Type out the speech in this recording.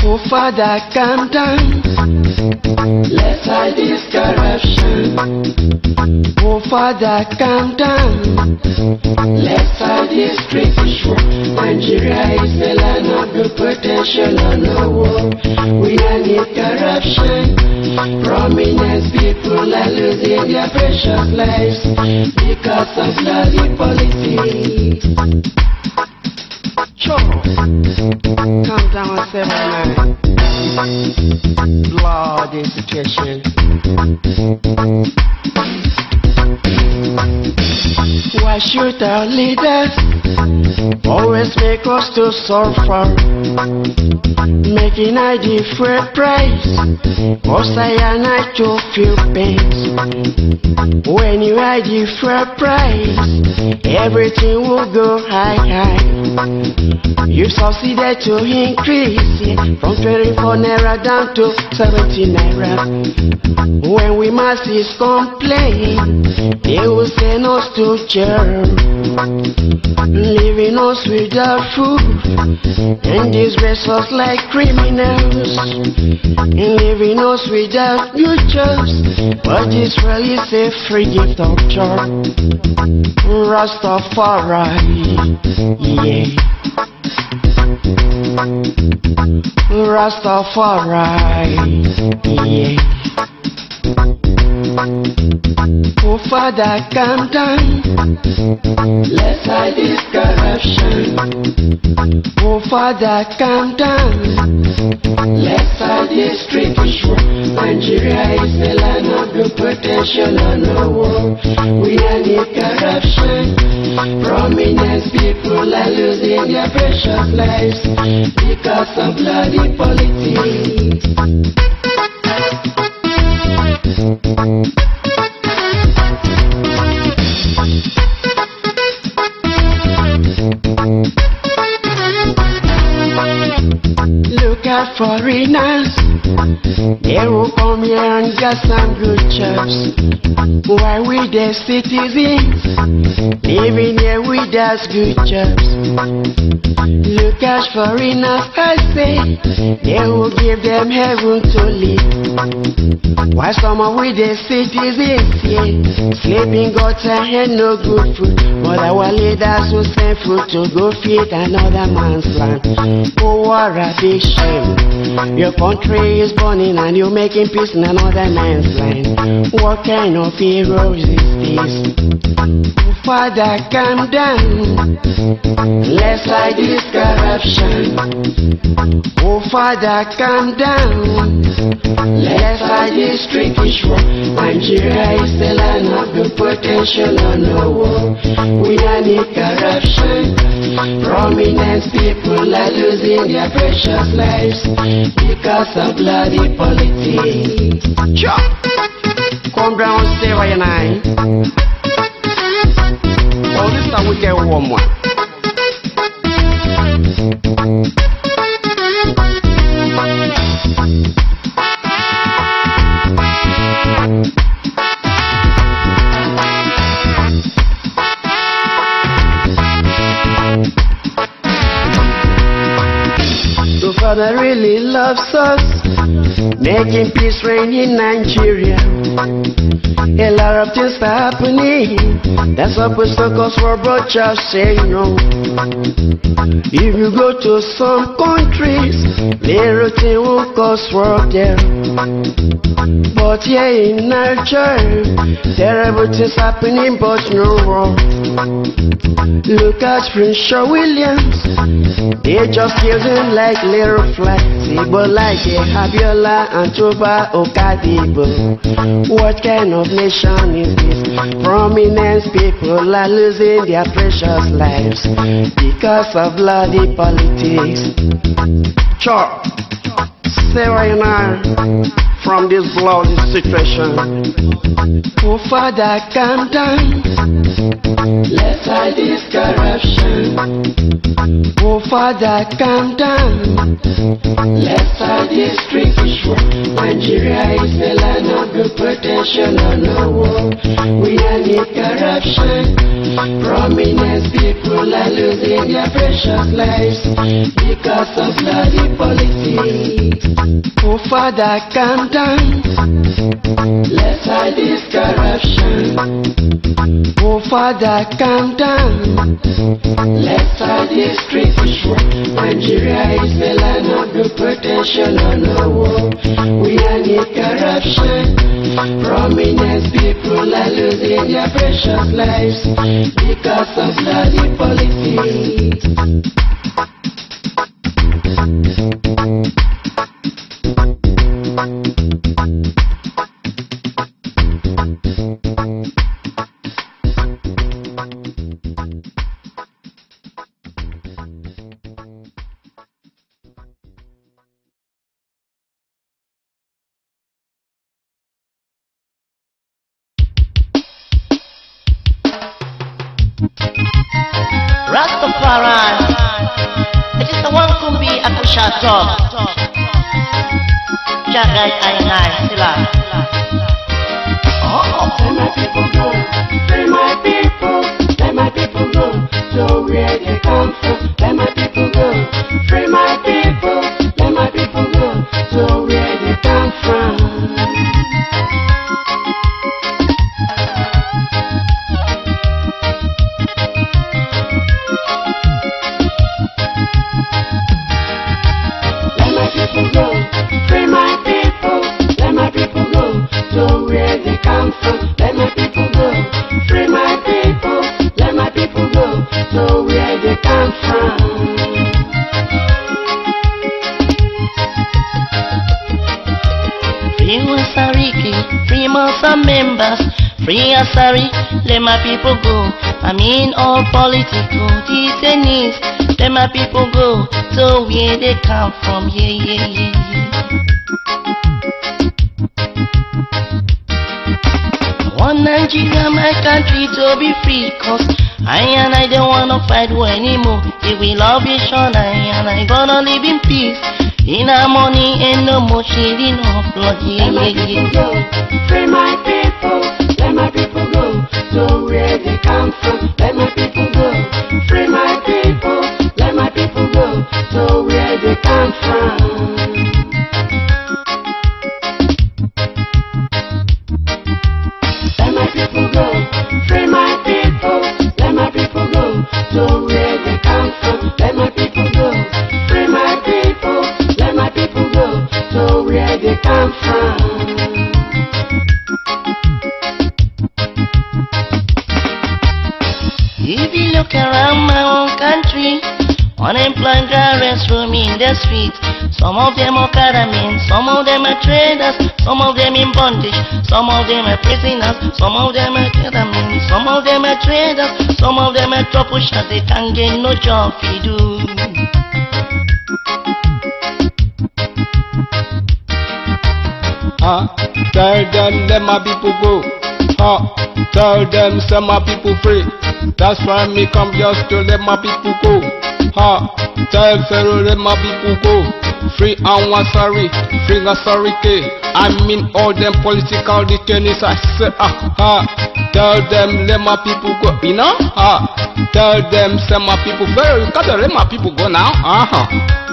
Oh, Father, calm down. Let's hide this corruption. Oh, Father, calm down. Let's hide this war. Nigeria is the land of the potential on the world. We don't need corruption. Prominent people are losing their precious lives because of bloody politics. Sure. Calm down, seven Bloody situation. Why should our leaders always make us to suffer? Making a different price for cyanide to feel pains. When you are different price, everything will go high high. You succeeded to increase from 24 naira down to 70 naira. When we masses complain, send us to jail, leaving us without food and disgrace us like criminals, leaving us without futures. But Israel is a free gift of joy. Rastafari, yeah. Rastafari, yeah. Oh, Father, calm down. Let's hide this corruption. Oh, Father, calm down. Let's hide this war. Nigeria is the land of good potential on the world. We don't need corruption. Prominent people are losing their precious lives because of bloody politics. Foreigners. They will come here and get some good jobs. Why we the citizens living here with us good jobs? Look at foreigners, I say, they will give them heaven to live. Why some of we the citizens here sleeping gutter and no good food? But our leaders will send food to go feed another man's land. Oh, what a shame. Your country is burning and you're making peace in another man's land. What kind of heroes is this? Father, calm down. Let's fight this corruption. Oh, Father, calm down. Let's fight this British war. Nigeria is the land of good potential on the world. We don't need corruption. Prominent people are losing their precious lives because of bloody politics. Come down, stay where you're. Oh, this is a wicked woman. Father really loves us, making peace reign in Nigeria. A lot of things are happening that's supposed to cause war, but just say no. If you go to some countries, little thing will cause war there. But here in Nigeria, terrible things happening, but no war. Look at Prince Williams. They just killed him like little flies. But like a Abiola and Toba Okadibo. What kind of nation is this? Prominent people are losing their precious lives because of bloody politics. Sure. Say why you from this bloody situation. Oh, Father, calm down. Let's hide this corruption. Oh, Father, calm down. Let's hide this war. Nigeria is the land of good potential on the world. We don't need corruption. Prominent people are losing their precious lives because of bloody politics. Oh, Father, calm down. Let's hide this corruption. Oh, Father, calm down. Let's hide this war. Nigeria is the land of the potential on the world. We are need corruption. Prominent people are losing their precious lives because of bloody politics. Rastafari. It is the one who be a kusha dog. Jagai I Sila. Oh, let my people go, free my people, let my people go, so where they come from, free MASSOB members, free Asari, let my people go. I mean all political detainees, let my people go. So where they come from, yeah, yeah, yeah, yeah. One Nigeria, my country to be free, cause I and I don't wanna fight war anymore. If we love each other, I and I gonna live in peace. In harmony and no more shedding of blood, yeah, Let my people go, free my people, let my people go, so where they come from, unemployed graduates roaming the streets. Some of them are men, some of them are traders, some of them in bondage, some of them are prisoners, some of them are men, some of them are traders, some of them are troubleshooters. They can't get no job to do. Huh? Tell them let my people go. Huh? Tell them set my people free. That's why me come just to let my people go. Huh? Tell Pharaoh let my people go. Free and one free and sorry K. I mean all them political detainees. I say ah ha. Tell them let my people go. You know? Ah. Tell them set my people Pharaoh. You gotta let my people go now. Uh huh.